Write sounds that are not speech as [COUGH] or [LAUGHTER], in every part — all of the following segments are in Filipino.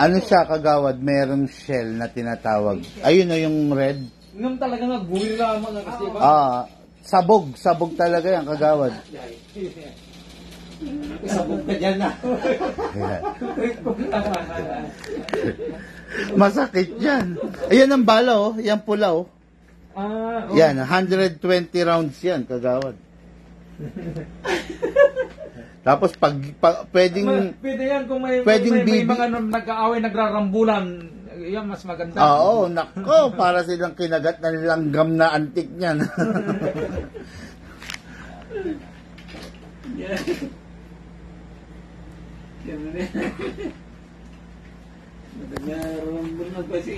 Ano siya kagawad? Merong shell na tinatawag. Ayun na yung red. Nung talaga nga, buwil lamang nga kasi ba? Ah, sabog. Sabog talaga yan kagawad. Isabog ka dyan na. [LAUGHS] Masakit yan. Ayan ang bala oh. Yan pula oh. ah, oh. Yan, 120 rounds yan kagawad. [LAUGHS] Tapos pag, pa- Ma- pwedeng Pwede yan kung may, Pwedeng may, may, may mga nag- nag-aaway, nagrarambulan. Yan, mas maganda. Ah, Oo, nako, para silang kinagat na langgam na antik niyan. Yan na rin. Nagkaroon na kasi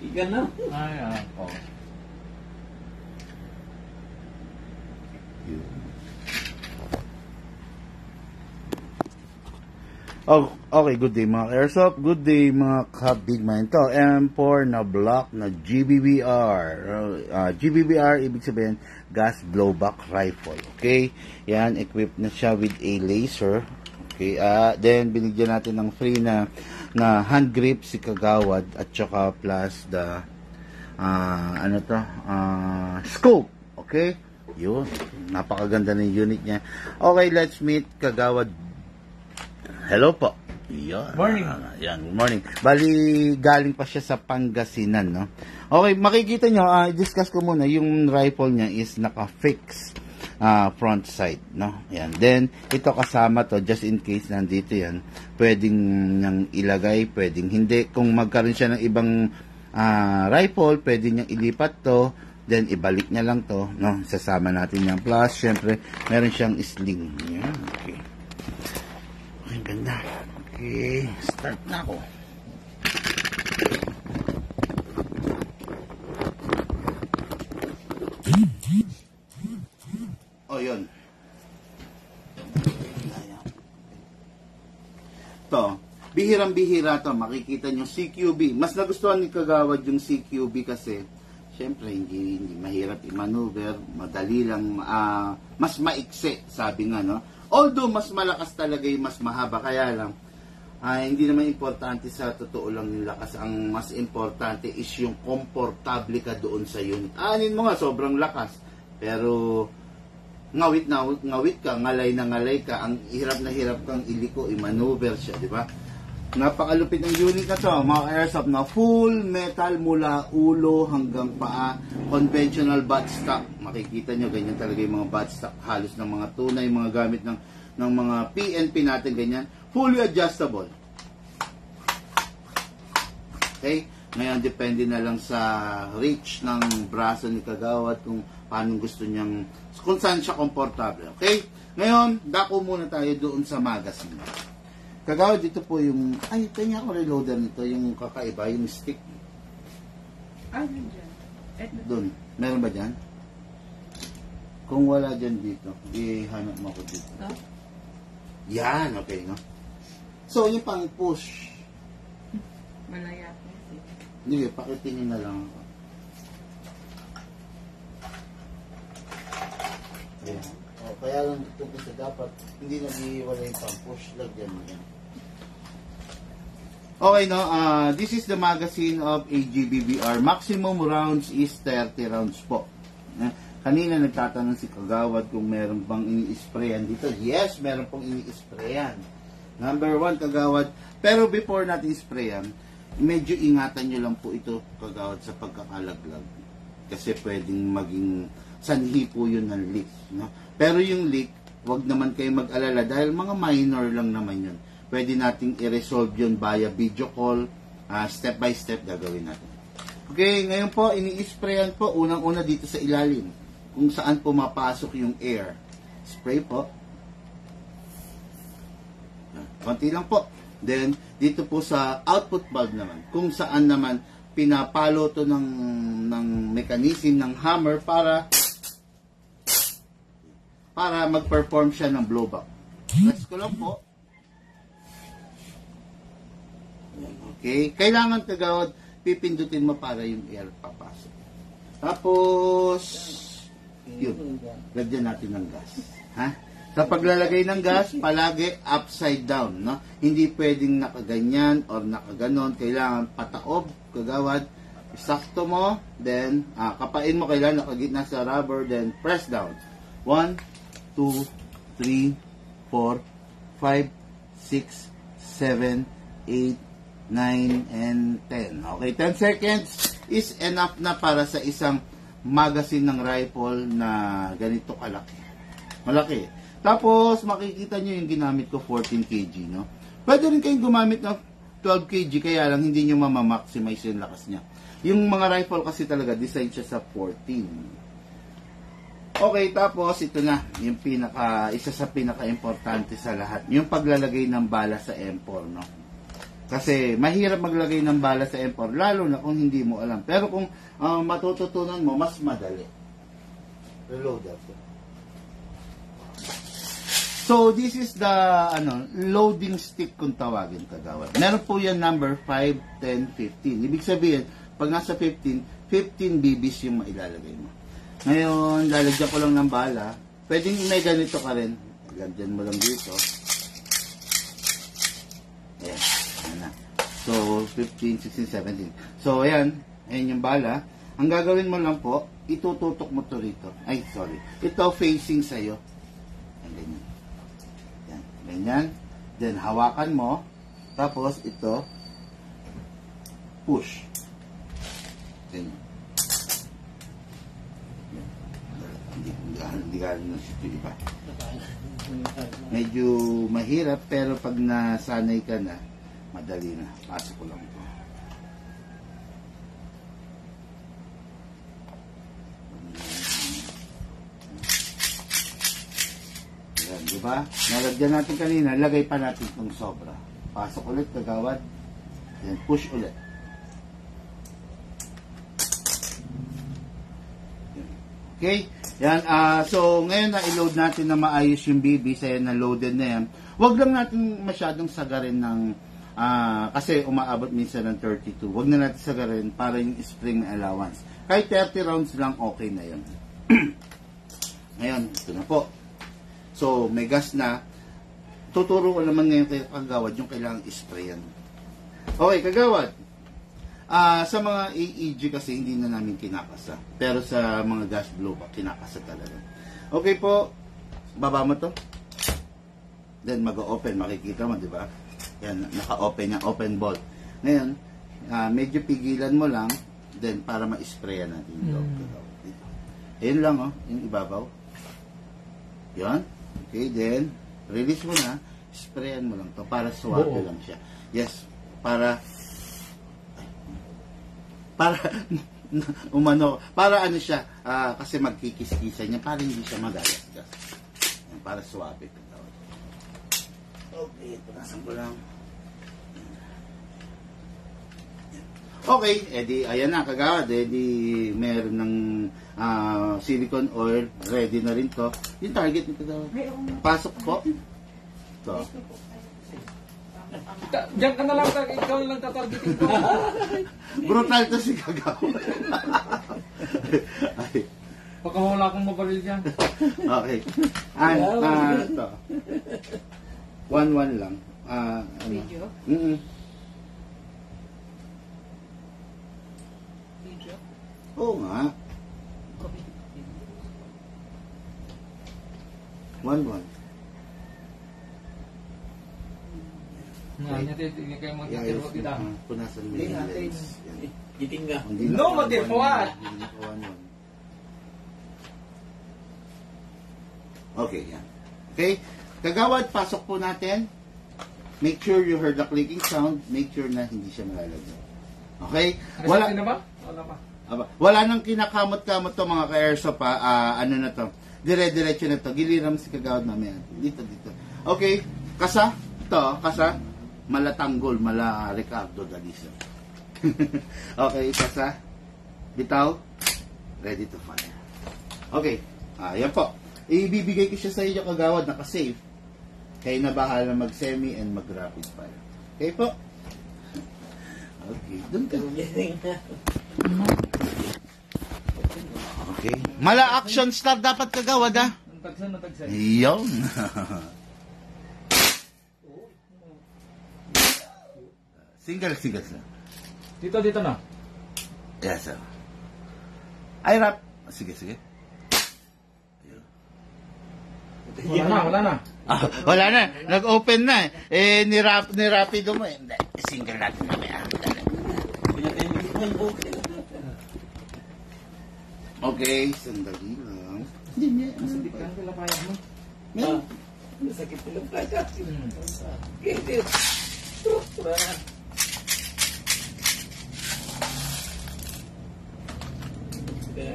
ika na. Ay, ah, oh. Oh, okay, good day mga airsoft. Good day mga ka-big man. Ito, M4 na block na GBBR. Uh, GBBR, ibig sabihin, gas blowback rifle. Okay? Yan, equipped na siya with a laser. Okay, ah then binigyan natin ng free na na hand grip si Kagawad at saka plus the ah ano to ah scope okay yun napakaganda ng unit niya okay let's meet Kagawad Hello po. Yan. Morning. Yan, good morning. Bali, galing pa siya sa Pangasinan, no? Okay, makikita nyo, ah, discuss ko muna, yung rifle niya is naka-fix ah, front sight, no? Yan. Then, ito kasama to, just in case nandito yan, pwedeng niyang ilagay, pwedeng hindi. Kung magkaroon siya ng ibang ah, rifle, pwede niyang ilipat to, then ibalik niya lang to, no? Sasama natin yan. Plus, syempre, meron siyang sling. Yan, okay. Ay, ganda. Okay, start na ako. Oh, yun. To, bihirang-bihira to, makikita nyo CQB. Mas nagustuhan ni Kagawad yung CQB kasi, syempre, hindi, hindi mahirap i-maneuver, madali lang, ah, mas maikse, sabi nga, no? Although, mas malakas talaga yung mas mahaba, kaya lang, ah, hindi naman importante sa totoo lang yung lakas. Ang mas importante is yung komportable ka doon sa unit. Anin mo nga, sobrang lakas. Pero, ngawit na ngawit ka, ngalay na ngalay ka, ang hirap na hirap kang iliko, i-maneuver siya, di ba? Napakalupit ng unit na to, mga airsoft na full metal mula ulo hanggang paa, conventional butt stock. Makikita nyo, ganyan talaga yung mga butt stock, halos ng mga tunay, mga gamit ng, ng mga PNP natin, ganyan. Fully adjustable. Okay? Ngayon, depende na lang sa reach ng braso ni Kagawad kung paano gusto niyang, kung saan siya komportable. Okay? Ngayon, dako muna tayo doon sa magazine. Kagawad, dito po yung, ay, kanya ako reloader nito, yung kakaiba, yung stick. Ah, nandiyan. Eto. Doon. Meron ba dyan? Kung wala dyan dito, ihanap mo ako dito. No? Yan, okay, no? So, yung pang push, Malaya po. Hindi, pakitingin na lang ako. Ayan. O, kaya lang dito kasi dapat hindi nag-iwala yung pang-push. Lagyan mo yan. Okay, no? ah this is the magazine of AGBBR. Maximum rounds is 30 rounds po. Eh, kanina nagtatanong si Kagawad kung meron bang ini-sprayan dito. Yes, meron pong ini-sprayan. Number one, Kagawad. Pero before natin sprayan, medyo ingatan nyo lang po ito, Kagawad, sa pagkakalaglag. Kasi pwedeng maging sanhi po yun ng leak. No? Pero yung leak, wag naman kayo mag-alala dahil mga minor lang naman yun. Pwede nating i-resolve yun via video call, ah, step by step gagawin natin. Okay, ngayon po, ini-sprayan po, unang-una dito sa ilalim, kung saan pumapasok yung air. Spray po. Konti lang po. Then, dito po sa output valve naman, kung saan naman pinapalo to ng, ng mechanism ng hammer para para mag-perform siya ng blowback. Press ko lang po. Ayan, Okay. Kailangan kagawad, pipindutin mo para yung air papasok. Tapos, yun. Lagyan natin ng gas. Ha? Sa paglalagay ng gas, palagi upside down, no? Hindi pwedeng nakaganyan or nakaganon. Kailangan pataob, kagawad. Sakto mo, then ah, kapain mo kailangan nakagitna sa rubber, then press down. 1, 2, 3, 4, 5, 6, 7, 8, 9, and 10. Okay, 10 seconds is enough na para sa isang magazine ng rifle na ganito kalaki. Malaki. Tapos, makikita nyo yung ginamit ko, 14 kg, no? Pwede rin kayong gumamit ng 12 kg, kaya lang hindi nyo mamamaximize yung lakas niya. Yung mga rifle kasi talaga, design siya sa 14. Okay, tapos ito na, yung pinaka, isa sa pinaka-importante sa lahat, yung paglalagay ng bala sa M4, no? Kasi mahirap maglagay ng bala sa M4, lalo na kung hindi mo alam. Pero kung ah, matututunan mo, mas madali. Reload ako. So, this is the ano, loading stick kung tawagin kagawad. Meron po yan number 5, 10, 15. Ibig sabihin, pag nasa 15, 15 BBs yung mailalagay mo. Ngayon, lalagyan ko lang ng bala. Pwedeng may ganito ka rin. Lagyan mo lang dito. Ayan. Ayan. So, 15, 16, 17. So, ayan. Ayan yung bala. Ang gagawin mo lang po, itututok mo to rito. Ay, sorry. Ito facing sa'yo. Ayan, ganyan. Yan, ganyan. Then, hawakan mo. Tapos, ito, push. Ganyan. Yan. Hindi, galing na siya, di ba? Medyo mahirap, pero pag nasanay ka na, madali na. Pasok ko lang ito. Yan, di ba? Nalagyan natin kanina, lagay pa natin itong sobra. Pasok ulit, kagawad. Then push ulit. Okay? Yan, ah so ngayon na i-load natin na maayos yung BB, sa na loaded na yan. Huwag lang natin masyadong sagarin ng ah kasi umaabot minsan ng 32. Huwag na natin sagarin para yung spring allowance. Kahit 30 rounds lang okay na yun. [CLEARS THROAT] ngayon, ito na po. So, may gas na. Tuturo ko naman ngayon kay kagawad yung kailangang isprayan. Okay, kagawad. Ah, sa mga AEG kasi hindi na namin kinakasa. Pero sa mga gas blowback, kinakasa talaga. Okay po, baba mo to. Then mag-open, makikita mo, di ba? Yan, naka-open yan, open bolt. Ngayon, ah, medyo pigilan mo lang, then para ma-sprayan natin yung loob. Kagawad. Dito. Ayun lang, oh, yung ibabaw. Yan. Okay, then, release mo na, sprayan mo lang to para suwabe Buo. lang siya. Yes, para para [LAUGHS] umano, para ano siya, ah, kasi magkikis-kisan niya, para hindi siya. Yan, Para tawag. Okay, punasan ko lang. Okay, edi ayan na kagawad, edi meron ng ah, silicone oil, ready na rin to. Yung target nito nga. Pasok po. To. Diyan ka na lang, ikaw na lang tatargetin ko. [LAUGHS] Brutal to si kagawad. [LAUGHS] Ay, Baka wala akong mabaril dyan. [LAUGHS] Okay. And, ah, ito. One-one lang. Ah, ano? Video? Mm Video? Oo nga. Iayos magtitiro mo. kita. ah, Punasan mo yung lens. Yan. Giting ka. Hindi No, naka- Mati, one-one what? Hindi. Okay, yan. Okay? Kagawad, pasok po natin. Make sure you heard the clicking sound. Make sure na hindi siya malalagay. Okay? Wala Wala, na ba? Wala pa. Aba, wala nang kinakamot-kamot to mga ka-airsoft pa. Ah, ano na to? Dire-diretso na to. Giliram si kagawad mamaya. Dito, dito. Okay. Kasa. To, kasa. Malatanggol, mala Ricardo Dalisa. [LAUGHS] okay, kasa. Bitaw. Ready to fire. Okay. Ah, yan po. Ibibigay ko siya sa inyo kagawad. Naka-save. Kayo na bahala mag-semi and mag-rapid fire. Okay po? Okay. Doon ka. Ka. Okay. Mala action star dapat kagawad ah. Ang tagsan na tagsan. Iyon. [LAUGHS] single, single, sir. Dito, dito na. Yes, sir. Ay, rap. Sige, sige. Wala na, wala na. Ah, wala na. Nag-open na eh. Eh, nirap, nirapido mo eh. Hindi, Single natin mamaya. Okay, sandali lang. Hindi niya. Hindi pa. Kaya pinapayag mo. Ah, Sakit ng playa. Hmm. Kaya, Kaya,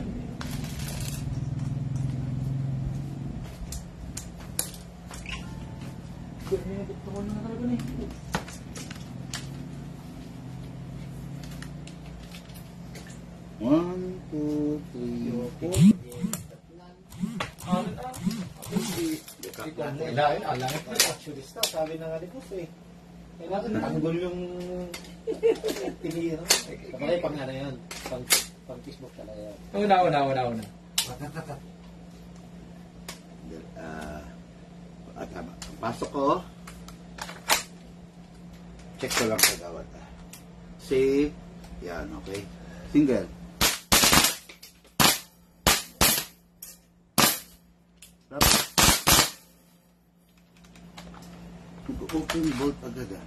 Gusto na talaga na eh. One, two, three, four. Ano na? Kailangan, alam ko, naturista, sabi na nga ni Boss eh. Kailangan tanggol yung tinira. Kapag pang ano yan, pang, pang Facebook talaga yan. Una, una, una, una. Ah, at tama. Pasok ko. Check ko lang kagawad. ah. Save. Yan, okay. Single. Mag-open bolt agad ah.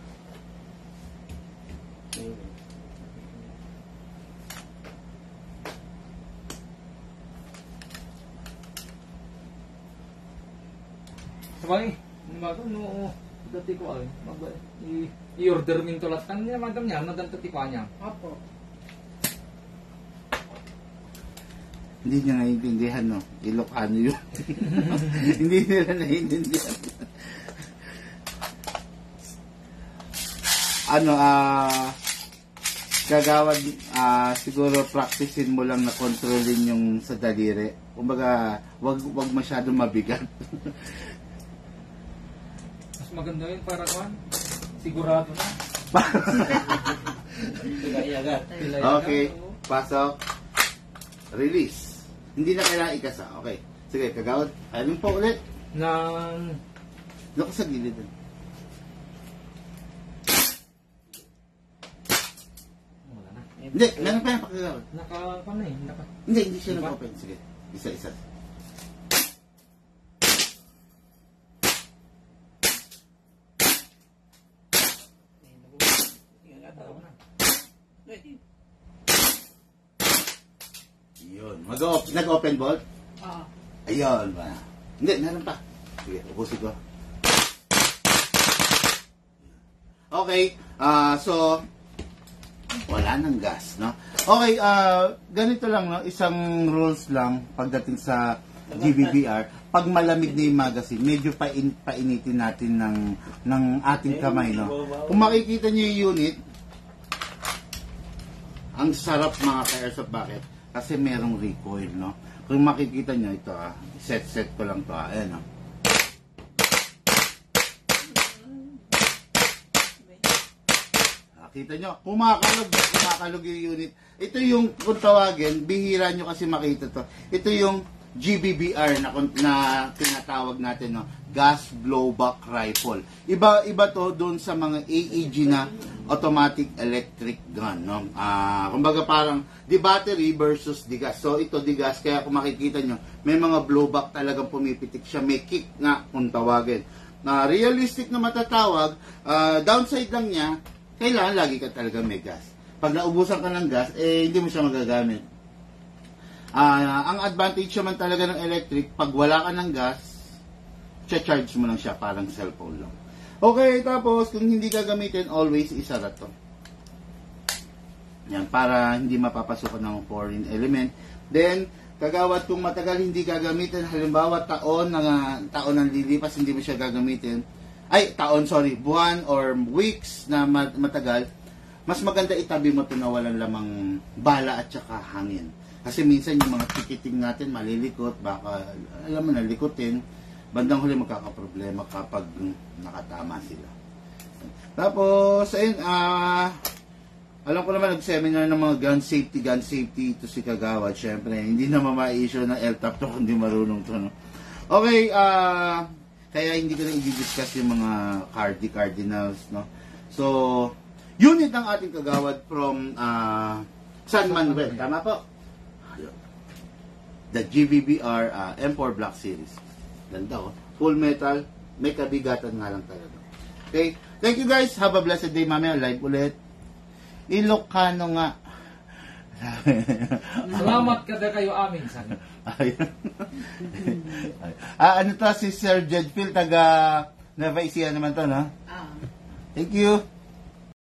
Sabay, naman no, dati ko ay, mag, i- i-order min to lahat. Kan niya, madam niya, nadan tati ko niya. Opo. Hindi niya naiintindihan, no? Ilocano yun. [LAUGHS] Hindi nila naiintindihan. Ano, ah, gagawad, ah, siguro practicein mo lang na kontrolin yung sa daliri. Kumbaga, wag, wag masyadong mabigat. [LAUGHS] Mas maganda yun para kuhan. Sigurado na. Pilay agad. Pilay okay, agad, pasok. Release. Hindi na kailangan ikasa. Okay. Sige, kagawad. Ayun po ulit. Nang, Loko sa gilid. wala na. Hindi, meron pa yung pakagawad. Naka, paano eh, naka, Hindi, hindi siya nag-open. Sige, isa-isa. Yun. Mag-open, nag-open bolt? Oo. Ayun ba? Hindi, meron pa. Sige, ubusin ko. Okay, ah so, wala nang gas, no? Okay, ah ganito lang, no? Isang rules lang pagdating sa GBBR. Pag malamig na yung magazine, medyo pain, painitin natin ng, ng ating kamay, no? Kung makikita niyo yung unit, ang sarap mga ka-airsoft. Bakit? Kasi merong recoil, no? Kung makikita nyo, ito ah, set-set ko lang to ah. Ayan ah. Kita nyo, kumakalog, kumakalog yung unit. Ito yung, kung tawagin, bihira nyo kasi makita to. Ito yung GBBR na, na tinatawag natin, no? Gas Blowback Rifle. Iba, iba to doon sa mga AEG na automatic electric gun, no? Ah, kumbaga parang di battery versus di gas. So ito di gas kaya kung makikita nyo, may mga blowback talagang pumipitik siya, may kick nga kung tawagin. Na realistic na matatawag, ah, downside lang niya, kailangan lagi ka talaga may gas. Pag naubusan ka ng gas, eh hindi mo siya magagamit. Ah, ang advantage naman talaga ng electric, pag wala ka ng gas, charge mo lang siya parang cellphone lang. Okay, tapos kung hindi ka gamitin, always isara to. Yan, para hindi mapapasukan ng foreign element. Then, kagawad kung matagal hindi gagamitin, halimbawa taon na taon ang lilipas, hindi mo siya gagamitin. Ay, taon, sorry, buwan or weeks na ma- matagal, mas maganda itabi mo ito na walang lamang bala at saka hangin. Kasi minsan yung mga tikiting natin malilikot, baka alam mo na likutin, bandang huli magkakaproblema kapag nakatama sila. Tapos, ayun, ah, alam ko naman nag-seminar ng mga gun safety, gun safety ito si Kagawad. Siyempre, hindi naman ma-issue ng LTAP to [LAUGHS] kung di marunong to. No? Okay, ah kaya hindi ko na i-discuss yung mga Cardi Cardinals, no? So, unit ang ating kagawad from ah San Manuel. Tama po? The GBBR ah, M4 Black Series. Ganda oh. Full metal. May kabigatan nga lang talaga. Okay? Thank you guys. Have a blessed day. Mamaya live ulit. Ilocano nga. [LAUGHS] Salamat kada kayo amin. Sana. Ayun. [LAUGHS] ah, ano to si Sir Judge Phil, taga Nueva Ecija naman to, no? Ah. Thank you.